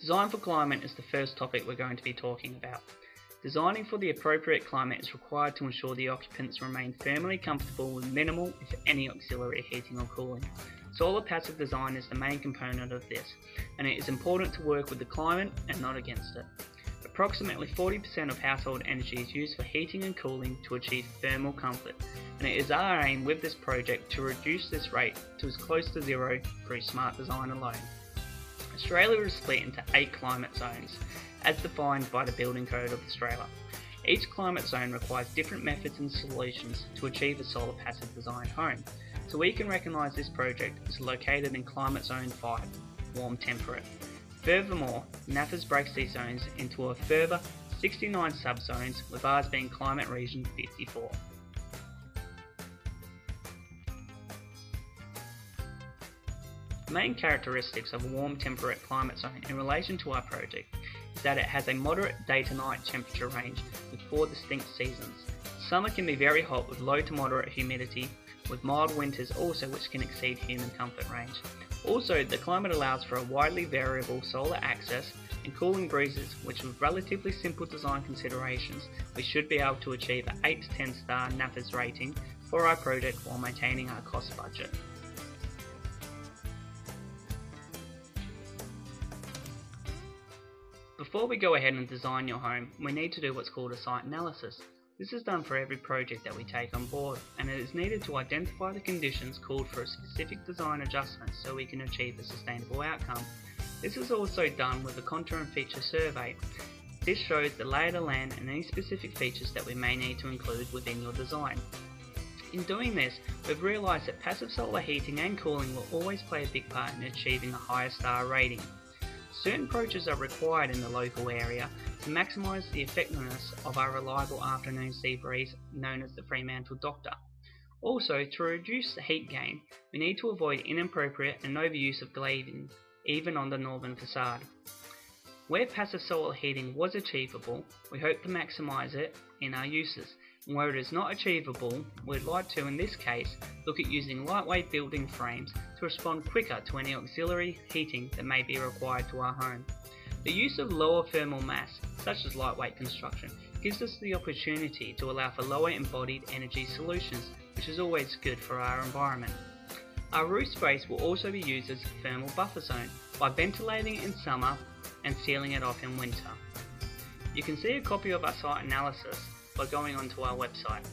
Design for climate is the first topic we're going to be talking about. Designing for the appropriate climate is required to ensure the occupants remain thermally comfortable with minimal, if any, auxiliary heating or cooling. Solar passive design is the main component of this, and it is important to work with the climate and not against it. Approximately 40% of household energy is used for heating and cooling to achieve thermal comfort, and it is our aim with this project to reduce this rate to as close to zero through smart design alone. Australia is split into 8 climate zones, as defined by the Building Code of Australia. Each climate zone requires different methods and solutions to achieve a solar passive design home, so we can recognise this project is located in Climate Zone 5, warm temperate. Furthermore, NatHERS breaks these zones into a further 69 subzones, with ours being Climate Region 54. Main characteristics of a warm temperate climate zone in relation to our project is that it has a moderate day to night temperature range with four distinct seasons. Summer can be very hot with low to moderate humidity, with mild winters also which can exceed human comfort range. Also, the climate allows for a widely variable solar access and cooling breezes, which with relatively simple design considerations, we should be able to achieve an 8 to 10 star NatHERS rating for our project while maintaining our cost budget. Before we go ahead and design your home, we need to do what's called a site analysis. This is done for every project that we take on board, and it is needed to identify the conditions called for a specific design adjustment so we can achieve a sustainable outcome. This is also done with a contour and feature survey. This shows the lay of the land and any specific features that we may need to include within your design. In doing this, we've realised that passive solar heating and cooling will always play a big part in achieving a higher star rating. Certain approaches are required in the local area to maximise the effectiveness of our reliable afternoon sea breeze known as the Fremantle Doctor. Also, to reduce the heat gain, we need to avoid inappropriate and overuse of glazing, even on the northern facade. Where passive solar heating was achievable, we hope to maximise it in our uses, and where it is not achievable, we'd like to, in this case, look at using lightweight building frames to respond quicker to any auxiliary heating that may be required to our home. The use of lower thermal mass, such as lightweight construction, gives us the opportunity to allow for lower embodied energy solutions, which is always good for our environment. Our roof space will also be used as a thermal buffer zone by ventilating in summer and sealing it off in winter. You can see a copy of our site analysis by going onto our website.